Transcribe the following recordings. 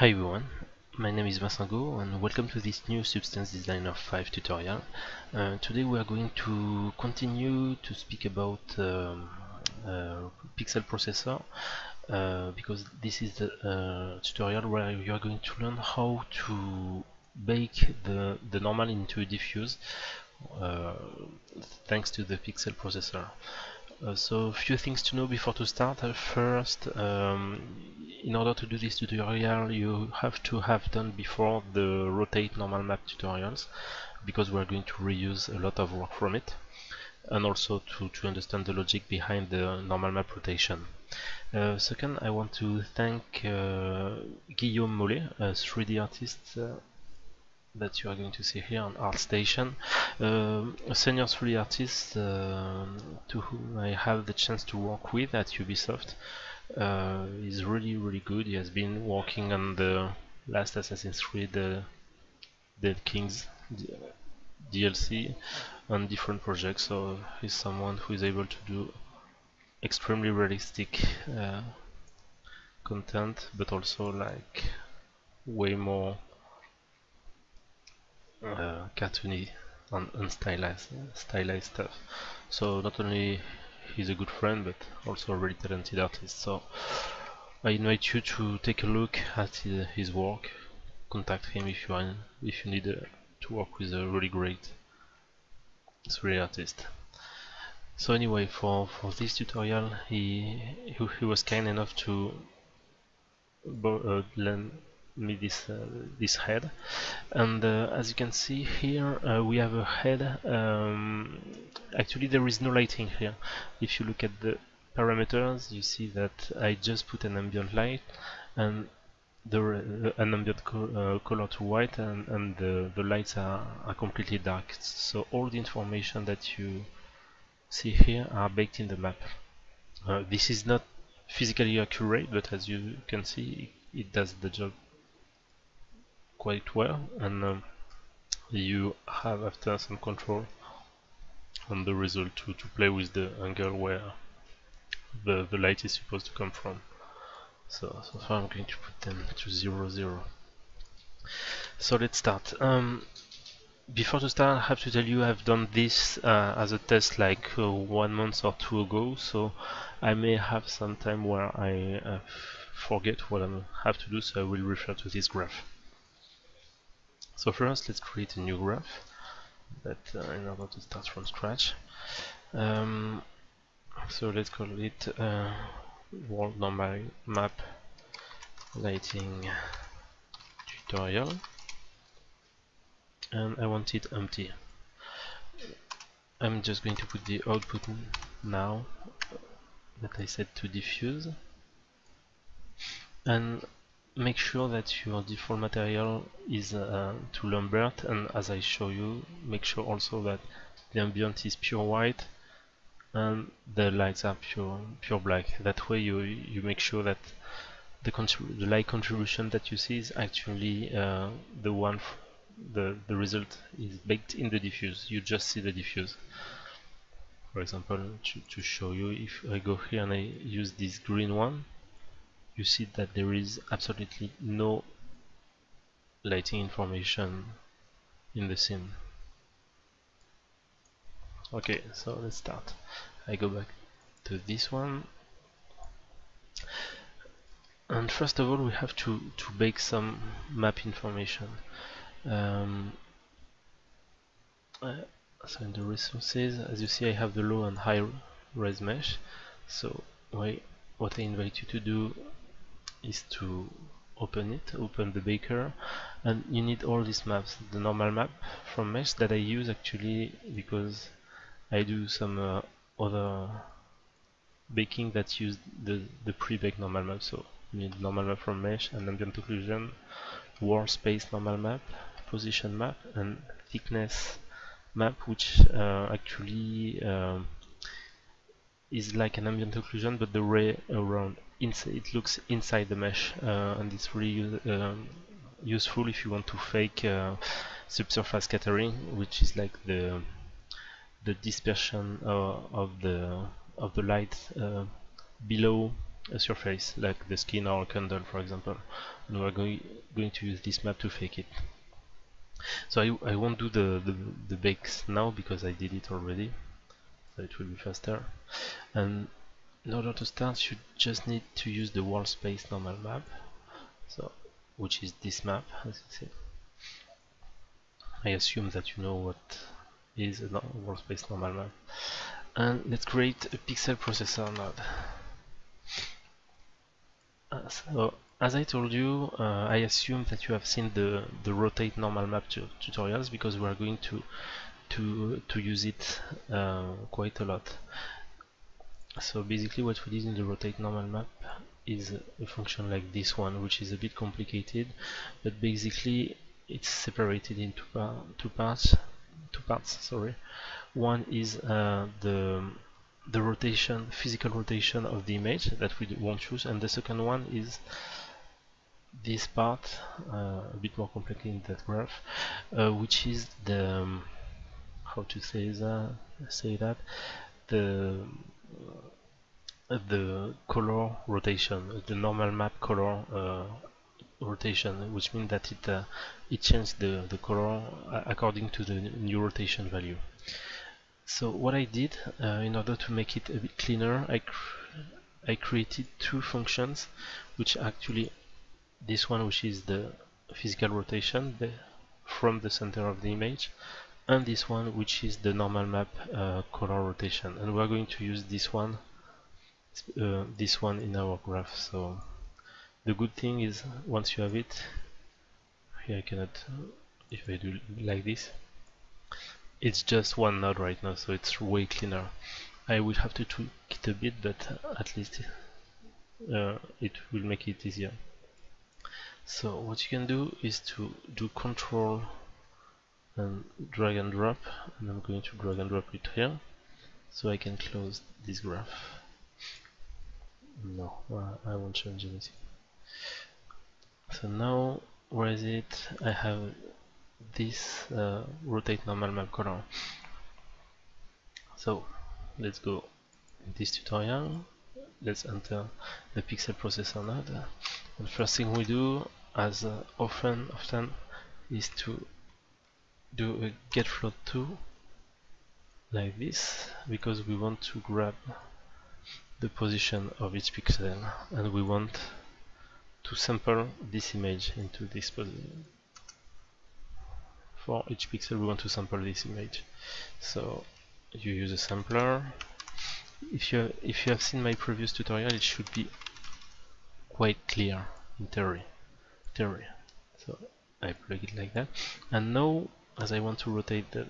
Hi everyone, my name is Vincent and welcome to this new Substance Designer 5 tutorial. Uh, today we are going to continue to speak about um, uh, pixel processor uh, because this is the uh, tutorial where you are going to learn how to bake the, the normal into a diffuse uh, thanks to the pixel processor. Uh, so a few things to know before to start. Uh, first, um, in order to do this tutorial you have to have done before the rotate normal map tutorials because we're going to reuse a lot of work from it and also to, to understand the logic behind the normal map rotation. Uh, second, I want to thank uh, Guillaume Mollé, a 3D artist that you are going to see here on ArtStation, uh, a senior 3D artist uh, to whom I have the chance to work with at Ubisoft. Uh, he's really really good. He has been working on the last Assassin's Creed, the Dead Kings DLC, on different projects. So he's someone who is able to do extremely realistic uh, content, but also like way more uh, cartoony and, and stylized, stuff. So not only he's a good friend, but also a really talented artist. So I invite you to take a look at his work. Contact him if you are, if you need uh, to work with a really great 3D artist. So anyway, for for this tutorial, he he, he was kind enough to uh, lend me this uh, this head. And uh, as you can see here uh, we have a head um, actually there is no lighting here. If you look at the parameters you see that I just put an ambient light and the an ambient co uh, color to white and, and the, the lights are, are completely dark. So all the information that you see here are baked in the map. Uh, this is not physically accurate but as you can see it does the job quite well and um, you have after some control on the result to, to play with the angle where the, the light is supposed to come from. So, so far I'm going to put them to 0, 0. So let's start. Um, before to start I have to tell you I've done this uh, as a test like uh, one month or two ago so I may have some time where I uh, forget what I have to do so I will refer to this graph. So first let's create a new graph that uh, in order to start from scratch. Um, so let's call it uh, world normal map lighting tutorial and I want it empty. I'm just going to put the output now that I set to diffuse and make sure that your default material is uh, to Lambert and as I show you make sure also that the ambient is pure white and the lights are pure pure black. That way you you make sure that the, the light contribution that you see is actually uh, the one the the result is baked in the diffuse. You just see the diffuse. For example to, to show you if I go here and I use this green one you see that there is absolutely no lighting information in the scene. Okay, so let's start. I go back to this one. And first of all, we have to, to bake some map information. Um, uh, so in the resources, as you see, I have the low and high res mesh. So what I invite you to do is to open it, open the baker and you need all these maps, the normal map from mesh that I use actually because I do some uh, other baking that use the, the pre-baked normal map. So you need normal map from mesh and ambient occlusion, world space normal map, position map and thickness map which uh, actually uh, is like an ambient occlusion but the ray around it looks inside the mesh uh, and it's really um, useful if you want to fake uh, subsurface scattering which is like the the dispersion uh, of the of the light below a surface like the skin or a candle for example. And we're going going to use this map to fake it. So I, I won't do the, the, the bakes now because I did it already so it will be faster. And in order to start you just need to use the world space normal map. So which is this map as you see. I assume that you know what is a world space normal map. And let's create a pixel processor node. Uh, so as I told you uh, I assume that you have seen the the rotate normal map tutorials because we are going to to to use it uh, quite a lot so basically what we did in the rotate normal map is a function like this one which is a bit complicated but basically it's separated into two parts two parts sorry. One is uh, the the rotation physical rotation of the image that we won't choose and the second one is this part uh, a bit more complicated in that graph uh, which is the um, how to say that say that the uh, the color rotation the normal map color uh, rotation which means that it uh, it changes the the color uh, according to the new rotation value. So what I did uh, in order to make it a bit cleaner I, cr I created two functions which actually this one which is the physical rotation the, from the center of the image and this one which is the normal map uh, color rotation. And we're going to use this one uh, this one in our graph. So the good thing is once you have it here I cannot if I do like this it's just one node right now so it's way cleaner. I will have to tweak it a bit but at least uh, it will make it easier. So what you can do is to do control and drag and drop and I'm going to drag and drop it here so I can close this graph. No I won't change anything. So now where is it? I have this uh, rotate normal map color so let's go in this tutorial. Let's enter the pixel processor node. And first thing we do as uh, often often is to do a get float to like this because we want to grab the position of each pixel and we want to sample this image into this position. For each pixel we want to sample this image. So you use a sampler. If you if you have seen my previous tutorial it should be quite clear in theory. Theory. So I plug it like that. And now as I want to rotate the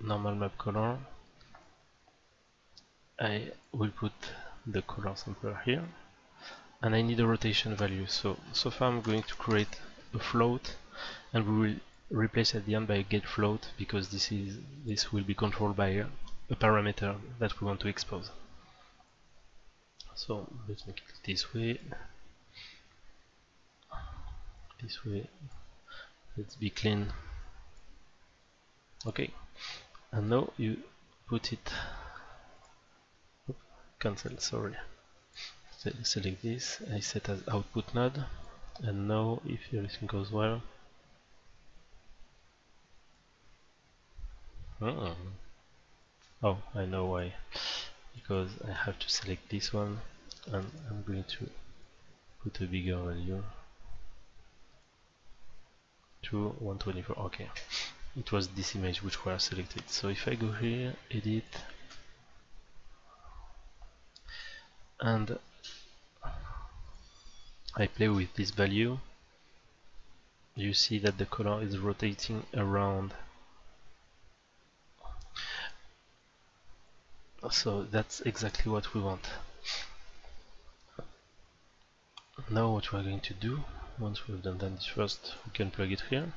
normal map color I will put the color sampler here. And I need a rotation value. So so far I'm going to create a float and we will replace at the end by a get float because this is this will be controlled by a, a parameter that we want to expose. So let's make it this way. This way. Let's be clean okay. And now you put it. Cancel sorry. Select this. I set as output node. And now if everything goes well. Uh oh I know why. Because I have to select this one. And I'm going to put a bigger value. To 124 okay it was this image which were selected. So if I go here edit. And I play with this value. You see that the color is rotating around. So that's exactly what we want. Now what we're going to do once we've done that first we can plug it here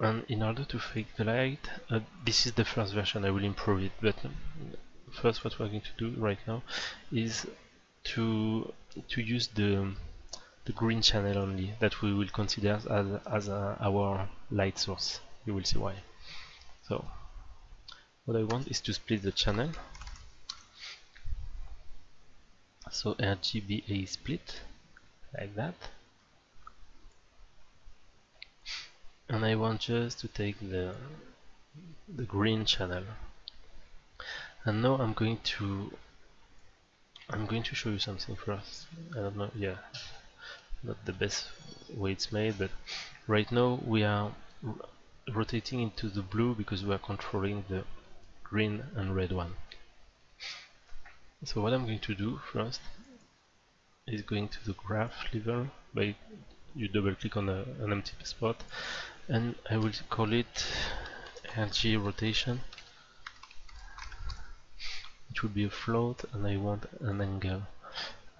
and in order to fake the light uh, this is the first version. I will improve it but um, first what we're going to do right now is to to use the the green channel only that we will consider as, as uh, our light source. You will see why. So what I want is to split the channel. So RGBA split like that and I want just to take the the green channel. And now I'm going to I'm going to show you something first I don't know yeah not the best way it's made but right now we are rotating into the blue because we are controlling the green and red one. So what I'm going to do first is going to the graph level by you double click on a, an empty spot and I will call it RG rotation. It will be a float and I want an angle.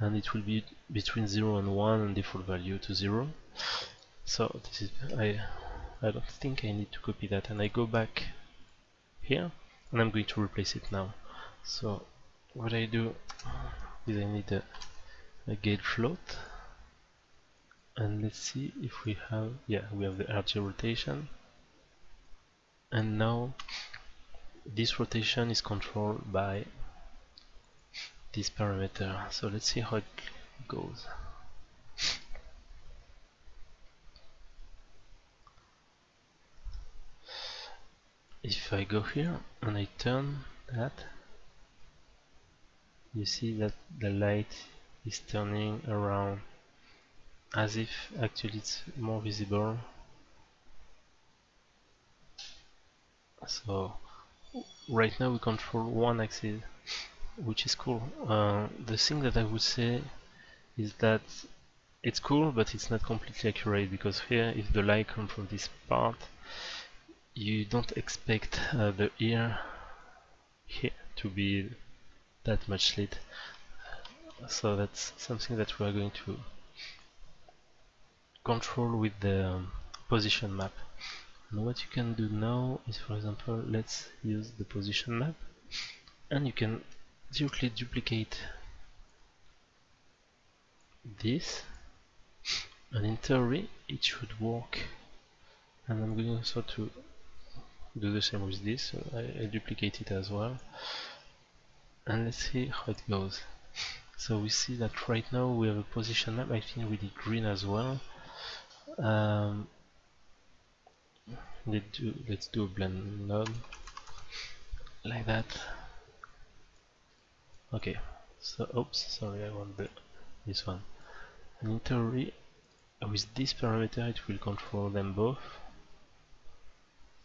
And it will be between 0 and 1 and default value to 0 so this is I I don't think I need to copy that. And I go back here and I'm going to replace it now. So what I do is I need a, a get float and let's see if we have yeah we have the RG rotation. And now this rotation is controlled by this parameter. So let's see how it goes. If I go here and I turn that you see that the light is turning around as if actually it's more visible. So right now we control one axis which is cool. Uh, the thing that I would say is that it's cool but it's not completely accurate because here if the light comes from this part you don't expect uh, the ear here to be that much lit. So that's something that we are going to control with the um, position map. And what you can do now is for example let's use the position map. And you can directly duplicate this. And in theory it should work. And I'm going also to do the same with this. So I, I duplicate it as well. And let's see how it goes. So we see that right now we have a position map I think we did green as well um, let's do let's do blend node like that. Okay so oops sorry I want the this one. And in theory with this parameter it will control them both.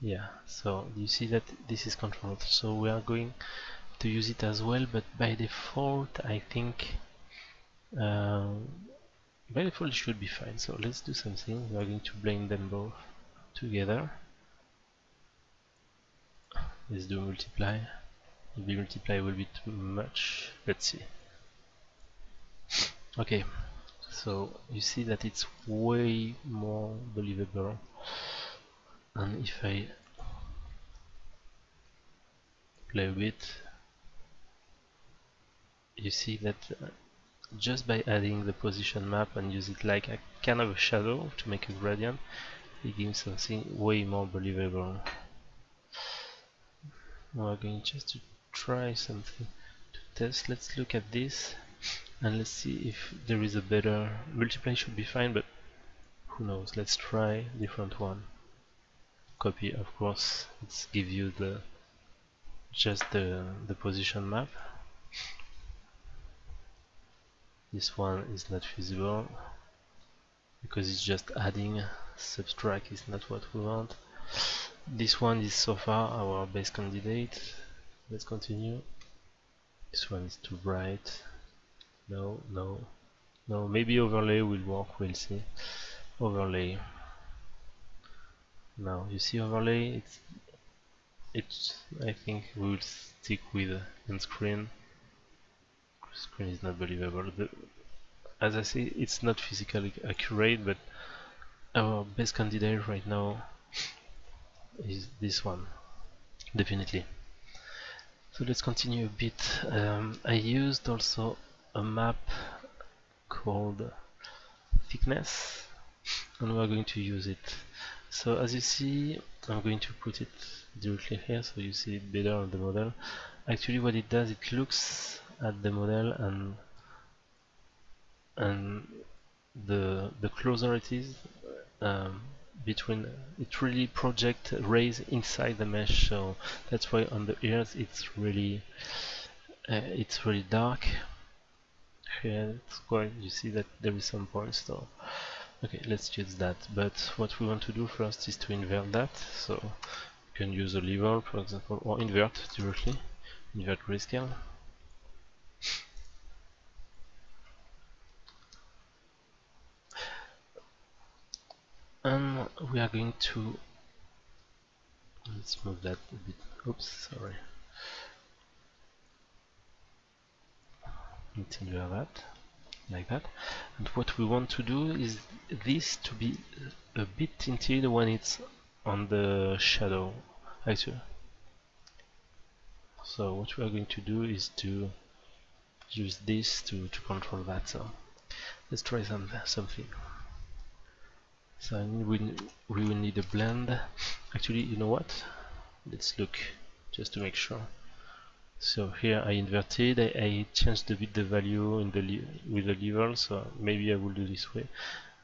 Yeah so you see that this is controlled. So we are going to use it as well but by default I think um, by default it should be fine so let's do something. We are going to blend them both together. Let's do multiply. Maybe multiply will be too much. Let's see. Okay so you see that it's way more believable. And if I play a bit you see that just by adding the position map and use it like a kind of a shadow to make a gradient it gives something way more believable. We're going just to try something to test. Let's look at this and let's see if there is a better multiply should be fine but who knows? Let's try different one. Copy of course. Let's give you the just the, the position map this one is not feasible because it's just adding subtract is not what we want. This one is so far our best candidate. Let's continue. This one is too bright. No no no. Maybe overlay will work we'll see. Overlay. Now you see overlay it's it's I think we will stick with uh, on screen screen is not believable. The, as I say it's not physically accurate but our best candidate right now is this one definitely. So let's continue a bit. Um, I used also a map called thickness and we're going to use it. So as you see I'm going to put it directly here so you see it better on the model. Actually what it does it looks at the model and and the the closer it is um, between it really project rays inside the mesh. So that's why on the ears it's really uh, it's really dark. Here it's quite you see that there is some points though okay let's use that. But what we want to do first is to invert that. So you can use a level for example or invert directly invert grayscale and we are going to let's move that a bit. Oops sorry. Continue that like that. And what we want to do is this to be a bit tinted when it's on the shadow actually so what we are going to do is to use this to, to control that so let's try some something so we, we will need a blend. Actually you know what? Let's look just to make sure. So here I inverted. I, I changed a bit the value in the with the level so maybe I will do this way.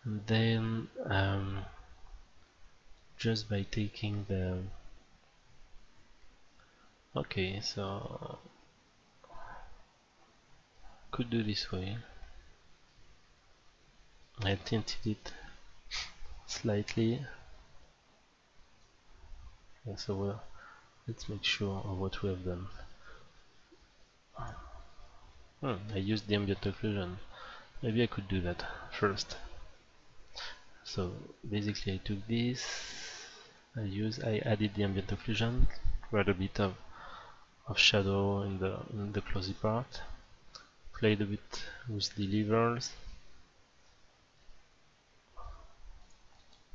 And then um, just by taking the okay so could do this way. I tinted it slightly. And so uh, let's make sure of what we have done. Hmm, I used the ambient occlusion. Maybe I could do that first. So basically I took this I use I added the ambient occlusion quite a bit of of shadow in the in the closy part played a bit with the levels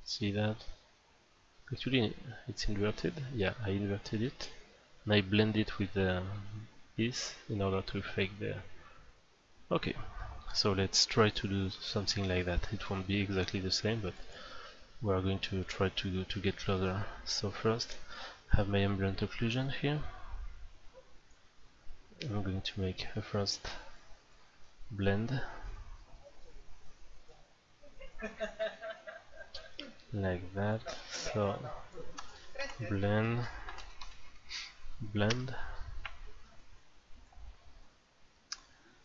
see that? Actually it's inverted. Yeah I inverted it. And I blend it with this in order to fake the okay. So let's try to do something like that. It won't be exactly the same but we are going to try to, to get closer. So first have my ambient occlusion here. I'm going to make a first blend like that. So blend blend.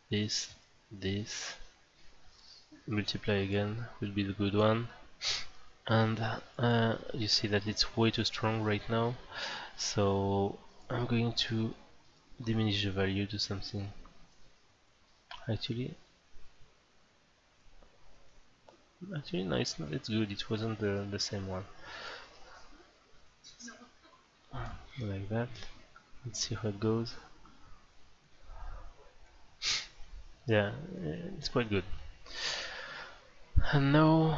This this. Multiply again will be the good one. And uh, you see that it's way too strong right now. So I'm going to diminish the value to something. Actually Actually, no, it's not. It's good. It wasn't the the same one. Like that. Let's see how it goes. Yeah, eh, it's quite good. And now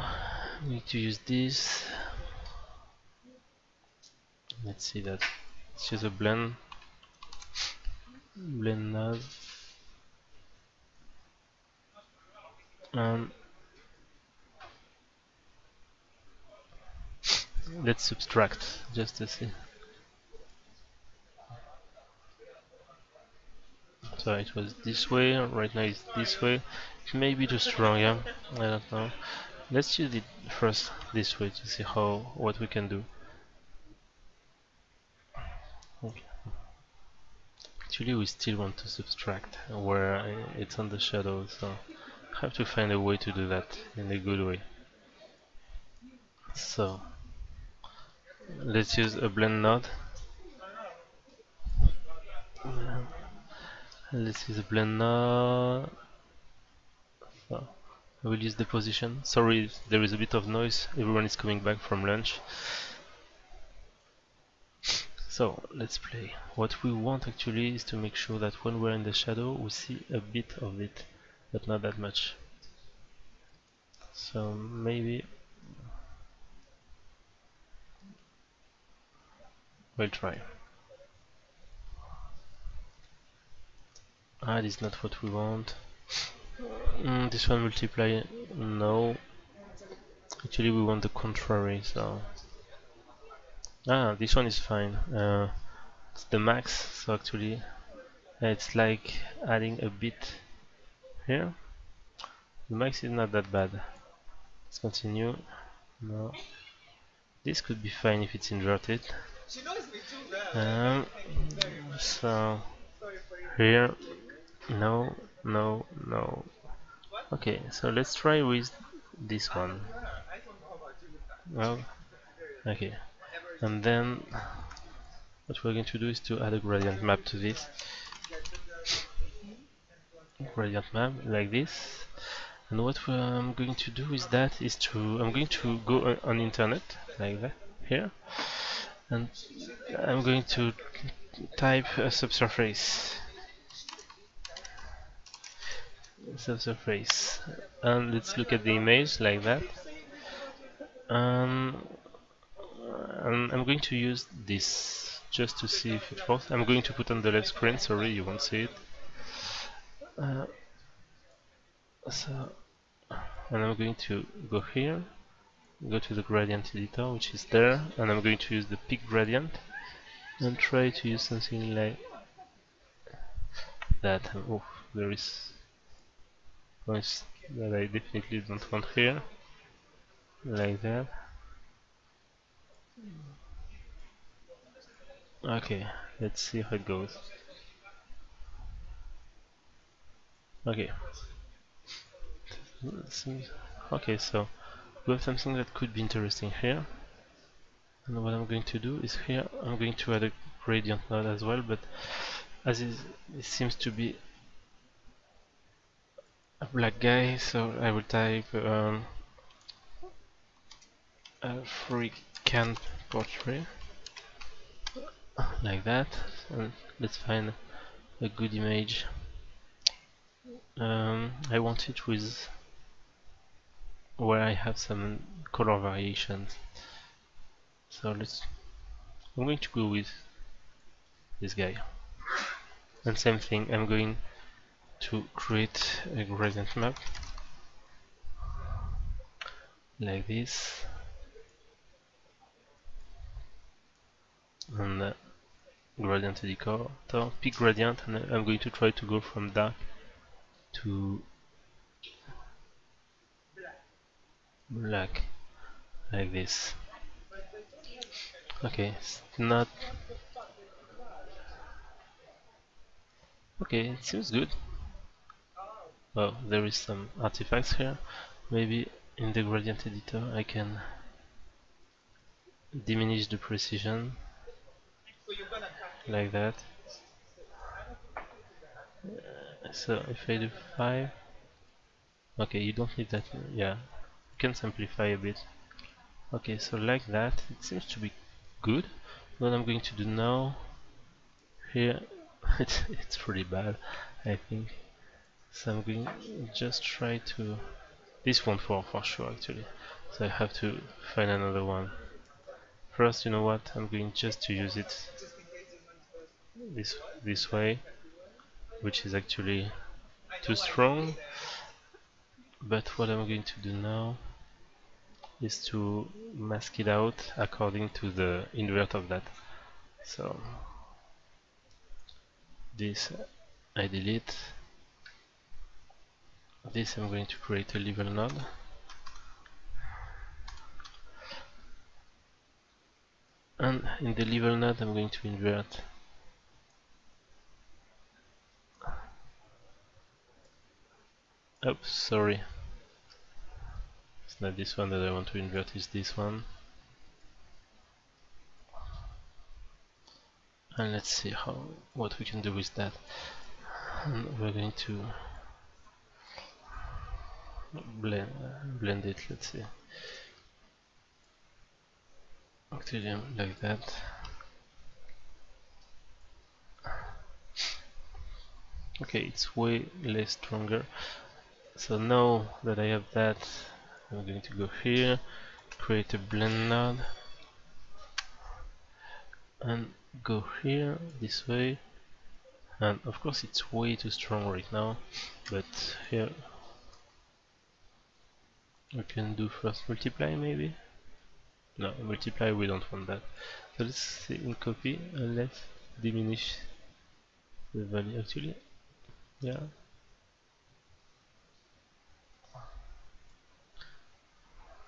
we need to use this. Let's see that. Let's use a blend. Blend node. And let's subtract just to see. So it was this way right now it's this way. It may be too strong yeah? I don't know. Let's use it first this way to see how what we can do. Okay. actually we still want to subtract where it's on the shadow so have to find a way to do that in a good way. So let's use a blend node. Let's use a blend node. I will use the position. Sorry there is a bit of noise. Everyone is coming back from lunch. So let's play. What we want actually is to make sure that when we're in the shadow we see a bit of it but not that much. So maybe We'll try. Ah, this is not what we want. Mm, this one multiply, no. Actually we want the contrary, so... Ah, this one is fine. Uh, it's the max, so actually it's like adding a bit here. the max is not that bad. Let's continue. No. This could be fine if it's inverted. Um, so here, no, no, no. Okay, so let's try with this one. Well, okay, and then what we're going to do is to add a gradient map to this. Gradient map like this. And what I'm going to do with that is to I'm going to go on internet like that here, and I'm going to type a subsurface. Subsurface. And let's look at the image like that. Um, and I'm going to use this just to see if it works. I'm going to put on the left screen. Sorry you won't see it. Uh, so and I'm going to go here go to the gradient editor which is there and I'm going to use the pick gradient and try to use something like that. Oh there is points that I definitely don't want here. Like that. Okay let's see how it goes. Okay. Okay so we have something that could be interesting here. And what I'm going to do is here I'm going to add a gradient node as well but as it, it seems to be a black guy so I will type um, a free can portrait like that. And let's find a good image. Um, I want it with where I have some color variations. So let's I'm going to go with this guy. And same thing I'm going to create a gradient map. Like this. And uh, gradient editor pick gradient and I'm going to try to go from dark to black like this. Okay it's not okay it seems good. Well there is some artifacts here. Maybe in the gradient editor I can diminish the precision like that. Uh, so if I do 5 okay you don't need that yeah can simplify a bit. Okay so like that it seems to be good. What I'm going to do now here it's, it's pretty bad I think. So I'm going to just try to this won't work for sure actually. So I have to find another one. First you know what? I'm going just to use it this this way which is actually too strong. But what I'm going to do now is to mask it out according to the invert of that. So this I delete. This I'm going to create a level node. And in the level node I'm going to invert. Oops sorry not this one that I want to invert is this one. And let's see how what we can do with that. And we're going to blend blend it let's see. Octillium like that. Okay it's way less stronger. So now that I have that I'm going to go here create a blend node and go here this way. And of course it's way too strong right now but here we can do first multiply maybe? No multiply we don't want that. So let's see in copy and let's diminish the value actually. Yeah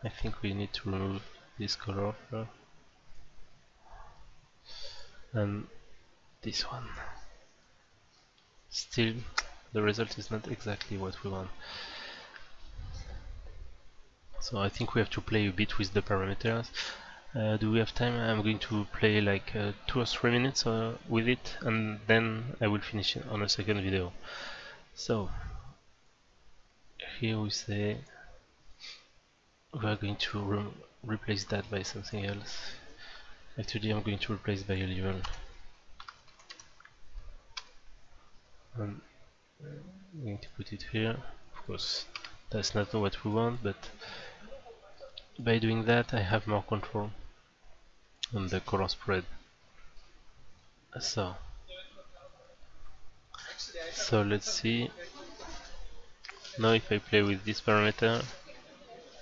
I think we need to remove this color and this one. Still the result is not exactly what we want. So I think we have to play a bit with the parameters. Uh, do we have time? I'm going to play like uh, two or three minutes uh, with it and then I will finish on a second video. So here we say we are going to re replace that by something else. Actually I'm going to replace by a level and I'm going to put it here of course that's not what we want but by doing that I have more control on the color spread. So so let's see. Now if I play with this parameter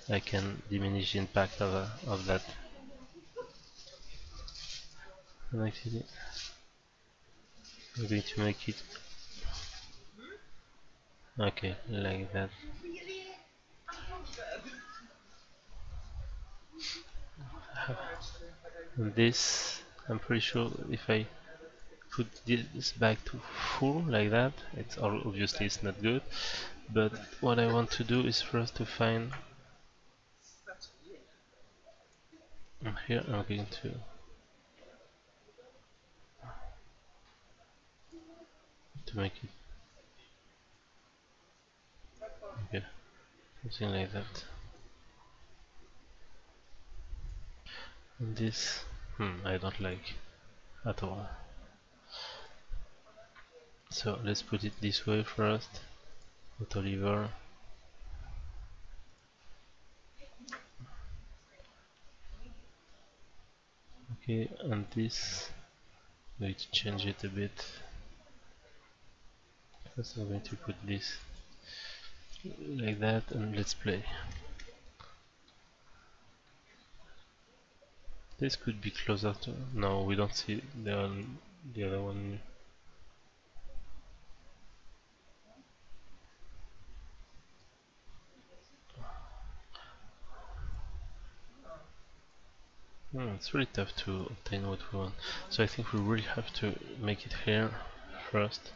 I can diminish the impact of, uh, of that. And I'm going to make it. Okay like that. This I'm pretty sure if I put this back to full like that it's all obviously it's not good. But what I want to do is first to find and here I'm going to to make it okay something like that. And this hmm I don't like at all. So let's put it this way first. Auto lever okay and this I'm going to change it a bit first I'm going to put this like that and let's play. This could be closer to no we don't see the, the other one Hmm, it's really tough to obtain what we want. So I think we really have to make it here first.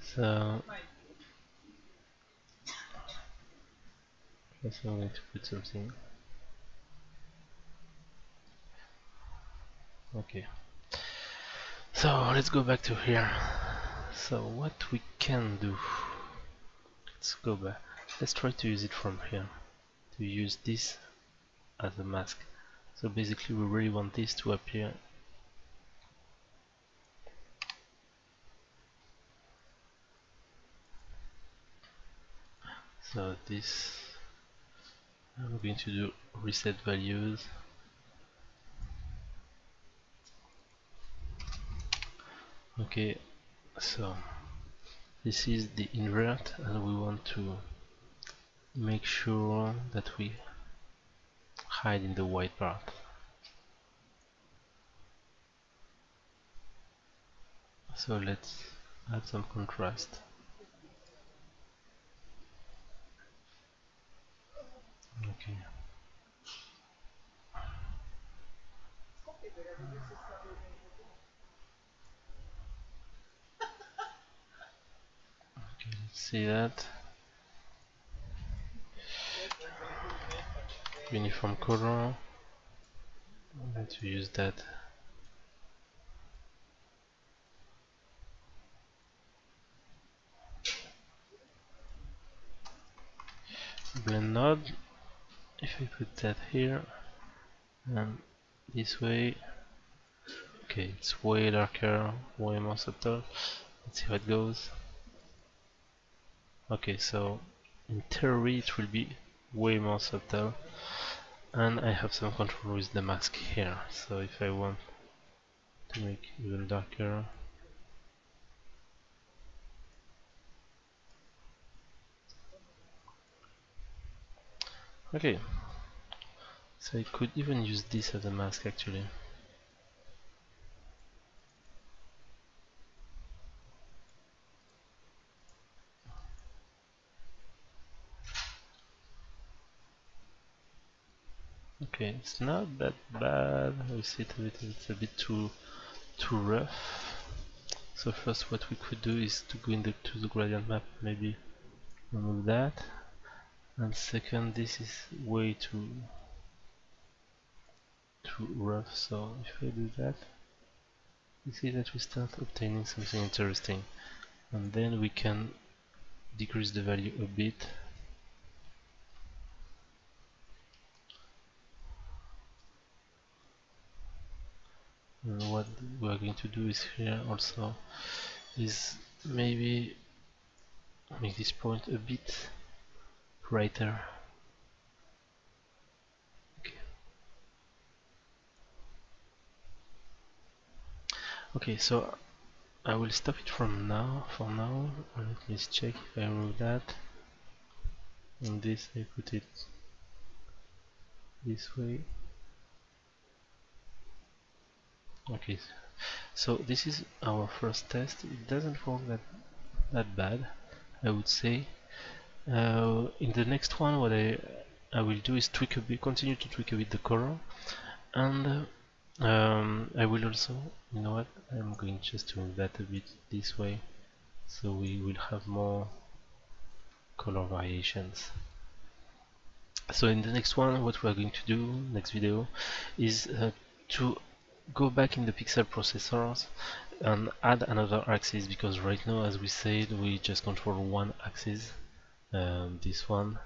So guess I'm going to put something. Okay. So let's go back to here. So what we can do let's go back. Let's try to use it from here. To use this as a mask. So basically we really want this to appear. So this I'm going to do reset values. Okay so this is the invert and we want to make sure that we hide in the white part. So let's add some contrast. Okay see that. Uniform color. To use that. Blend node. If I put that here and this way. Okay it's way darker way more subtle. Let's see how it goes okay so in theory it will be way more subtle. And I have some control with the mask here. So if I want to make even darker. Okay. So I could even use this as a mask actually Okay, it's not that bad. It a bit, it's a bit too too rough. So first what we could do is to go into the gradient map, maybe remove that. And second, this is way too too rough, so if I do that, you see that we start obtaining something interesting. And then we can decrease the value a bit what we are going to do is here also is maybe make this point a bit brighter. Okay, okay so I will stop it from now for now. Let me check if I remove that. And this I put it this way okay. So this is our first test. It doesn't work that that bad I would say. Uh, in the next one what I I will do is tweak a bit continue to tweak a bit the color. And um, I will also you know what? I'm going just to move that a bit this way. So we will have more color variations. So in the next one what we are going to do next video is uh, to go back in the pixel processors and add another axis because right now as we said we just control one axis um, this one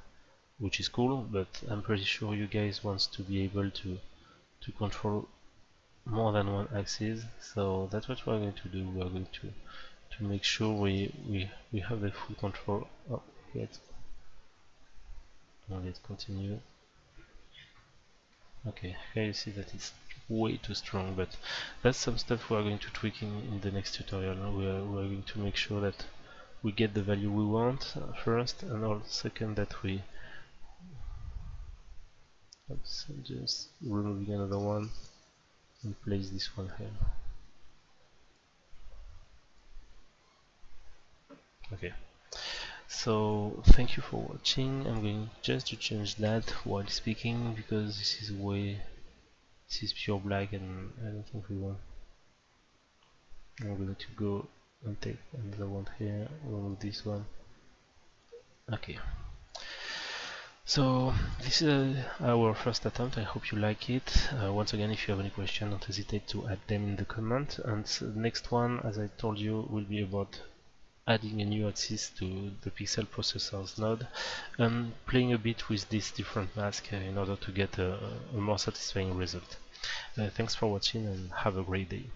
which is cool but I'm pretty sure you guys want to be able to to control more than one axis. So that's what we're going to do. We're going to to make sure we we, we have the full control. Oh, let's, let's continue. Okay here you see that it's way too strong but that's some stuff we are going to tweak in, in the next tutorial. We are, we are going to make sure that we get the value we want uh, first and also second that we oops, just removing another one and place this one here. Okay. So thank you for watching. I'm going just to change that while speaking because this is way this is pure black and I don't think we want I'm going to go and take another one here remove this one. Okay. So this is uh, our first attempt. I hope you like it. Uh, once again if you have any questions, don't hesitate to add them in the comment. And the next one as I told you will be about adding a new axis to the pixel processors node and playing a bit with this different mask uh, in order to get a, a more satisfying result. Uh, thanks for watching and have a great day.